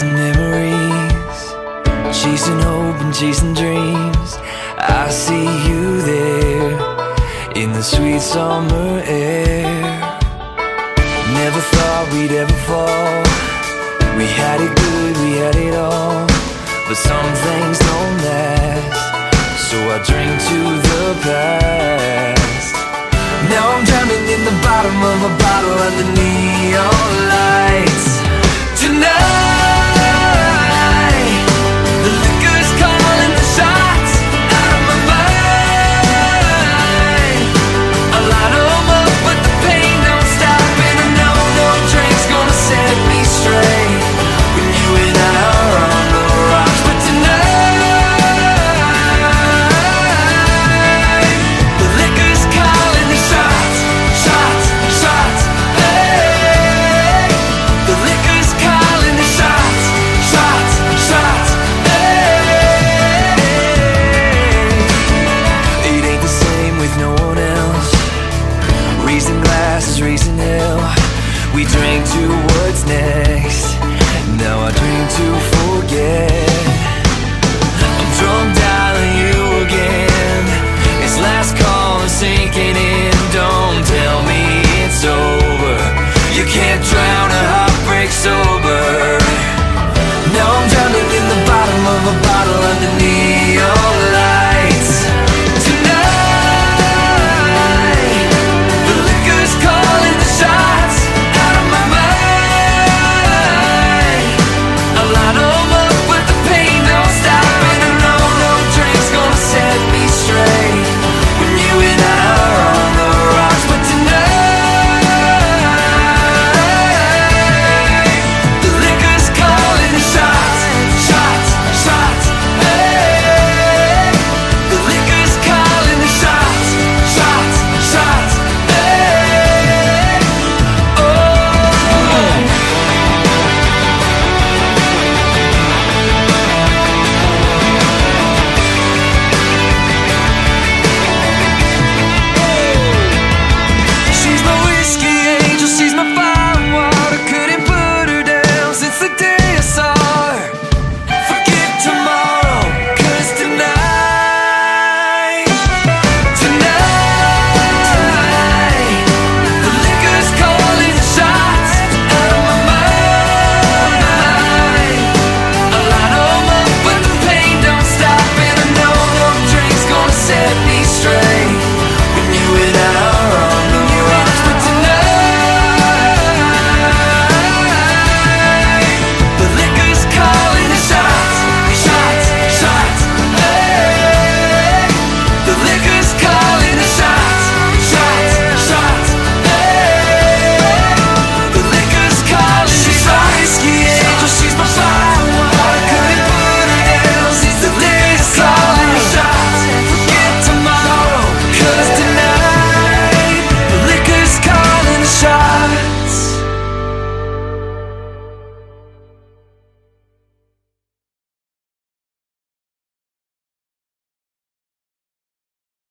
chasing memories, chasing hope and chasing dreams. I see you there in the sweet summer air. Never thought we'd ever fall. We had it good, we had it all. But some things don't last. So I drink to the past. Now I'm drowning in the bottom of a bottle under neon lights.